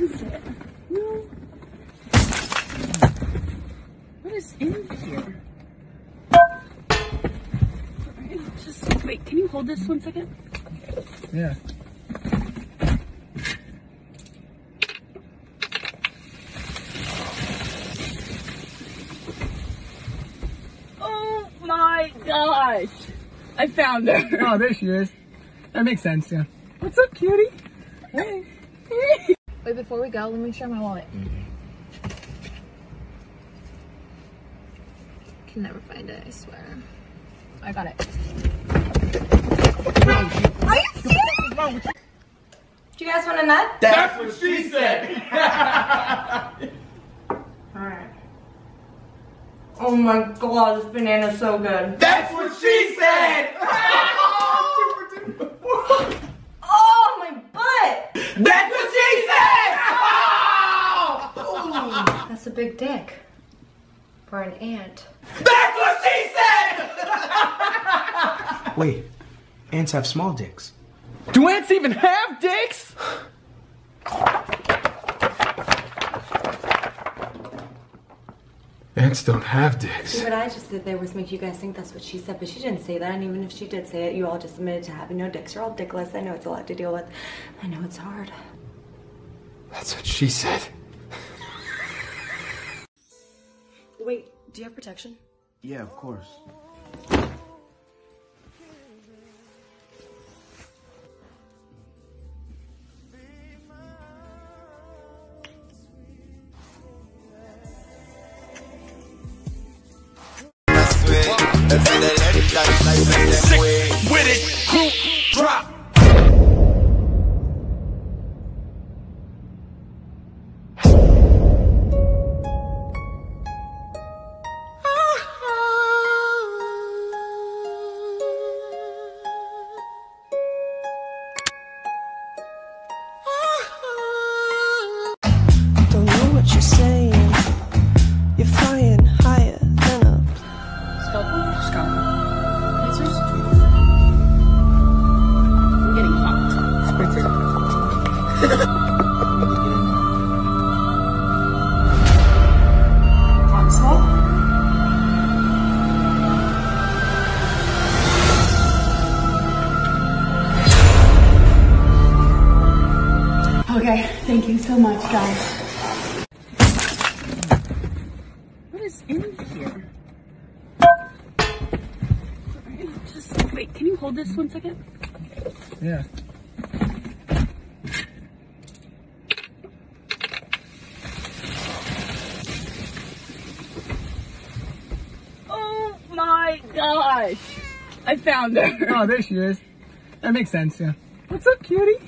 is it? No. What is in here? Just wait. Can you hold this one second? Yeah. Oh my gosh! I found her. Oh, there she is. That makes sense, yeah. What's up, cutie? Hey. Wait, before we go, let me show my wallet. Can never find it, I swear. I got it. Are you serious? Do you guys want a nut? That's what she said. Alright. Oh my god, this banana's so good. That's what she said. Oh, my butt! That's what she said. That's a big dick. For an ant. That's what she said. Wait, ants have small dicks. Do ants even have dicks? Ants don't have dicks. See, What I just did there was make you guys think that's what she said, but she didn't say that. And even if she did say it, you all just admitted to having no dicks. You're all dickless. I know it's a lot to deal with. I know it's hard. That's what she said. Do you have protection? Yeah, of course. With it, group drop. Okay, thank you so much, guys. What is in here? Alright, Just wait, can you hold this one second? Yeah. Oh my gosh! I found her. Oh, there she is. That makes sense, yeah. What's up, cutie?